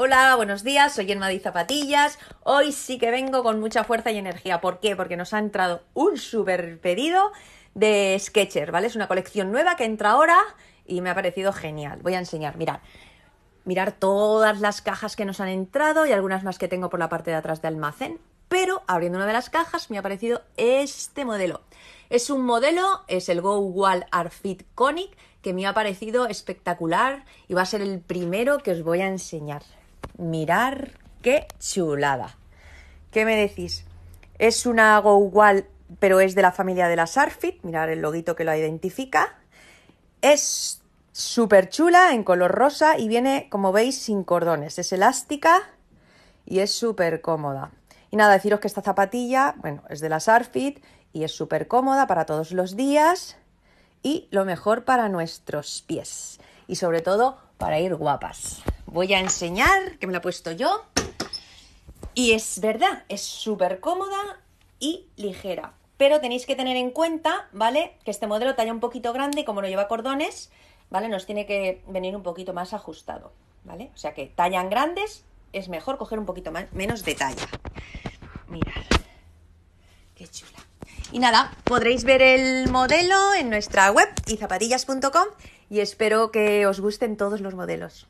Hola, buenos días, soy Emma de Zapatillas. Hoy sí que vengo con mucha fuerza y energía. ¿Por qué? Porque nos ha entrado un super pedido de Sketcher, ¿vale? Es una colección nueva que entra ahora y me ha parecido genial. Voy a enseñar, mirad. Mirar todas las cajas que nos han entrado y algunas más que tengo por la parte de atrás de almacén. Pero abriendo una de las cajas me ha aparecido este modelo. Es un modelo, es el Go Wall Art Fit Conic, que me ha parecido espectacular y va a ser el primero que os voy a enseñar. Mirar qué chulada. ¿Qué me decís? Es una Go Wall, pero es de la familia de las Arfit. Mirar el loguito que lo identifica. Es súper chula, en color rosa y viene, como veis, sin cordones. Es elástica y es súper cómoda. Y nada, deciros que esta zapatilla, bueno, es de las Arfit y es súper cómoda para todos los días y lo mejor para nuestros pies. Y sobre todo para ir guapas voy a enseñar, que me la he puesto yo. Y es verdad, es súper cómoda y ligera. Pero tenéis que tener en cuenta, ¿vale? Que este modelo talla un poquito grande y como no lleva cordones, ¿vale? Nos tiene que venir un poquito más ajustado, ¿vale? O sea que tallan grandes, es mejor coger un poquito más, menos de talla. Mirad, qué chula. Y nada, podréis ver el modelo en nuestra web, izapatillas.com y espero que os gusten todos los modelos.